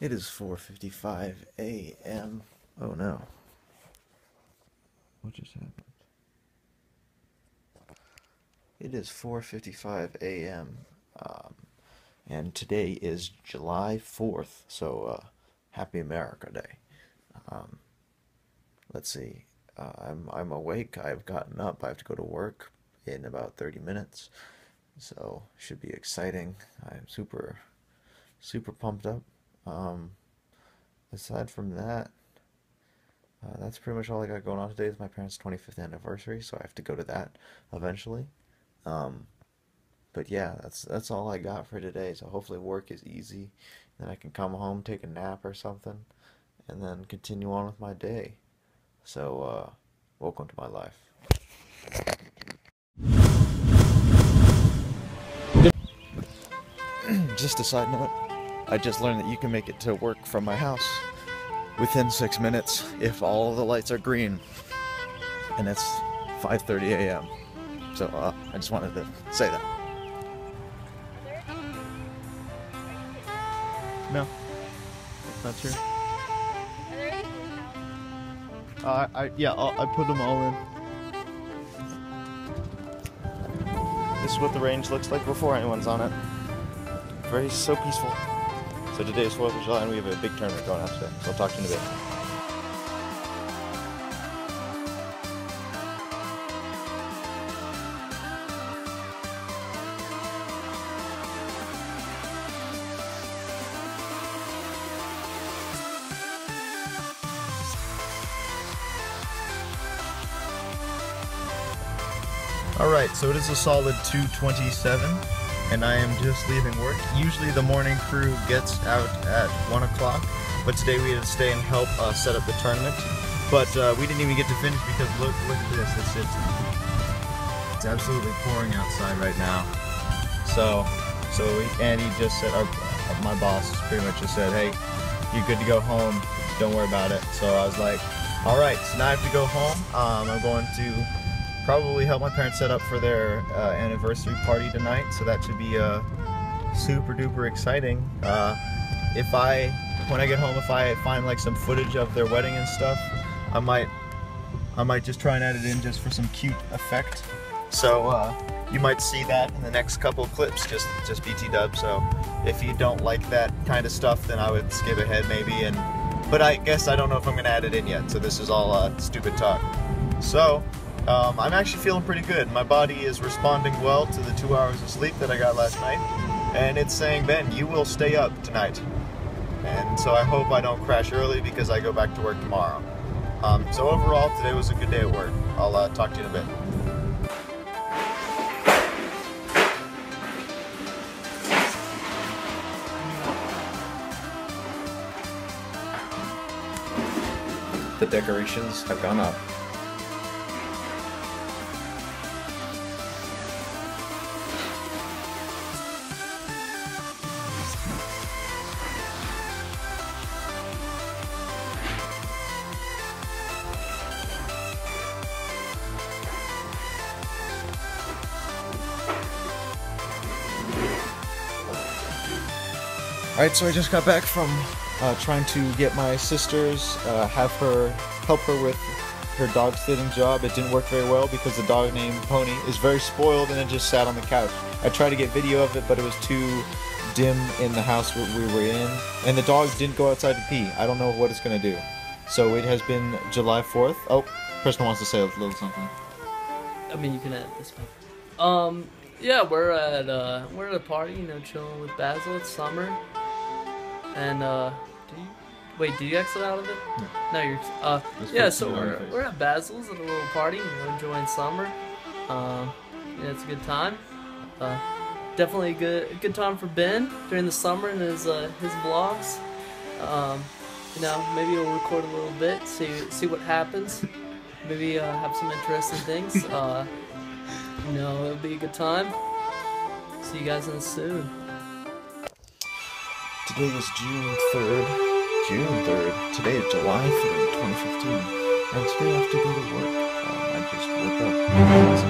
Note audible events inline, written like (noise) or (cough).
It is 4:55 a.m. Oh no. What just happened? It is 4:55 a.m. Um, and today is July 4th, so uh, Happy America Day. Um, let's see. Uh, I'm I'm awake. I've gotten up. I have to go to work in about 30 minutes, so should be exciting. I'm super super pumped up. Um, aside from that, uh, that's pretty much all I got going on today. Is my parents' 25th anniversary, so I have to go to that eventually. Um, but yeah, that's that's all I got for today. So hopefully work is easy, then I can come home, take a nap or something, and then continue on with my day. So uh, welcome to my life. (clears throat) Just a side note. I just learned that you can make it to work from my house within six minutes if all the lights are green. And it's 5.30 a.m. So uh, I just wanted to say that. No, that's not true. Uh, I yeah, I'll, I put them all in. This is what the range looks like before anyone's on it. Very so peaceful. So today is 4th of July and we have a big tournament going on today. So I'll talk to you in a bit. Alright, so it is a solid 227 and I am just leaving work. Usually the morning crew gets out at 1 o'clock, but today we had to stay and help uh, set up the tournament. But uh, we didn't even get to finish because look, look at this. It's, it's, it's absolutely pouring outside right now. So, so we, Andy just said, our, my boss pretty much just said, hey, you're good to go home. Don't worry about it. So I was like, all right, so now I have to go home. Um, I'm going to probably help my parents set up for their uh, anniversary party tonight, so that should be uh, super duper exciting. Uh, if I, when I get home, if I find like some footage of their wedding and stuff, I might, I might just try and add it in just for some cute effect. So uh, you might see that in the next couple clips, just just BT dub. So if you don't like that kind of stuff, then I would skip ahead maybe. And but I guess I don't know if I'm gonna add it in yet. So this is all uh, stupid talk. So um, I'm actually feeling pretty good. My body is responding well to the two hours of sleep that I got last night, and it's saying, Ben, you will stay up tonight. And so I hope I don't crash early because I go back to work tomorrow. Um, so overall, today was a good day at work. I'll uh, talk to you in a bit. The decorations have gone up. Alright, so I just got back from uh, trying to get my sisters, uh, have her help her with her dog sitting job. It didn't work very well because the dog named Pony is very spoiled and it just sat on the couch. I tried to get video of it, but it was too dim in the house we were in, and the dog didn't go outside to pee. I don't know what it's gonna do. So it has been July 4th. Oh, person wants to say a little something. I mean, you can add this one. Um, yeah, we're at uh, we're at a party, you know, chilling with Basil. It's summer. And uh, do you wait? Do you exit out of it? No. No, you're. Uh, yeah. So we're, we're at Basil's at a little party. We're enjoying summer. Um, yeah, it's a good time. Uh, definitely a good a good time for Ben during the summer and his uh, his vlogs. Um, you know, maybe we'll record a little bit, see see what happens. Maybe uh, have some interesting things. (laughs) Uh, you know, it'll be a good time. See you guys in soon. Today is June 3rd. June 3rd. Today is July 3rd, 2015. And today I have to go to work. Um, I just woke up.